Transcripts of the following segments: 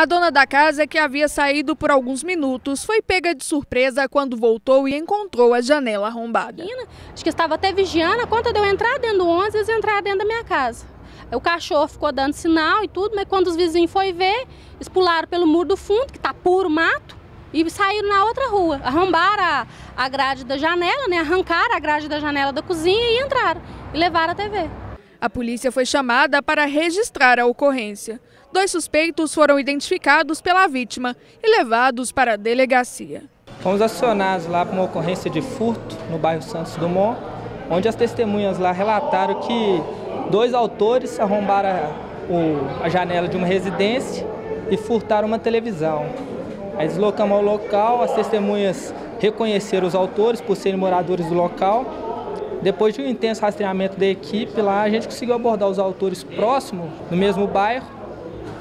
A dona da casa, que havia saído por alguns minutos, foi pega de surpresa quando voltou e encontrou a janela arrombada. Acho que estava até vigiando, a conta de eu entrar dentro do 11, eles entraram dentro da minha casa. O cachorro ficou dando sinal e tudo, mas quando os vizinhos foram ver, eles pularam pelo muro do fundo, que está puro mato, e saíram na outra rua. Arrombaram a, a grade da janela, né? arrancaram a grade da janela da cozinha e entraram. E levaram a TV. A polícia foi chamada para registrar a ocorrência. Dois suspeitos foram identificados pela vítima e levados para a delegacia. Fomos acionados lá para uma ocorrência de furto no bairro Santos Dumont, onde as testemunhas lá relataram que dois autores arrombaram a janela de uma residência e furtaram uma televisão. Aí deslocamos ao local, as testemunhas reconheceram os autores por serem moradores do local depois de um intenso rastreamento da equipe lá, a gente conseguiu abordar os autores próximos, no mesmo bairro,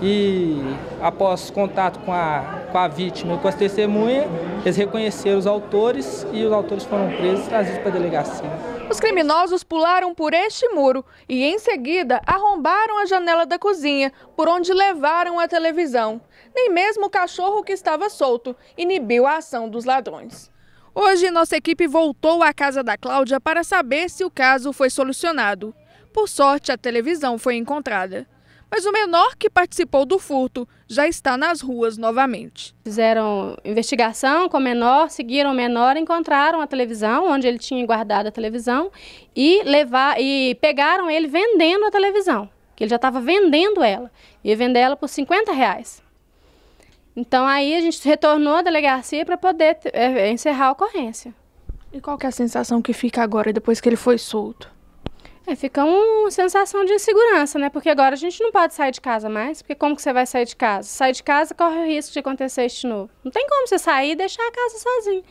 e após contato com a, com a vítima e com as testemunhas, eles reconheceram os autores e os autores foram presos e trazidos para a delegacia. Os criminosos pularam por este muro e, em seguida, arrombaram a janela da cozinha, por onde levaram a televisão. Nem mesmo o cachorro que estava solto inibiu a ação dos ladrões. Hoje, nossa equipe voltou à casa da Cláudia para saber se o caso foi solucionado. Por sorte, a televisão foi encontrada. Mas o menor que participou do furto já está nas ruas novamente. Fizeram investigação com o menor, seguiram o menor, encontraram a televisão, onde ele tinha guardado a televisão, e, levar, e pegaram ele vendendo a televisão, que ele já estava vendendo ela. Ia vender ela por 50 reais. Então aí a gente retornou à delegacia para poder é, encerrar a ocorrência. E qual que é a sensação que fica agora depois que ele foi solto? É, fica uma sensação de insegurança, né? Porque agora a gente não pode sair de casa mais, porque como que você vai sair de casa? Sair de casa corre o risco de acontecer isso de novo. Não tem como você sair e deixar a casa sozinho.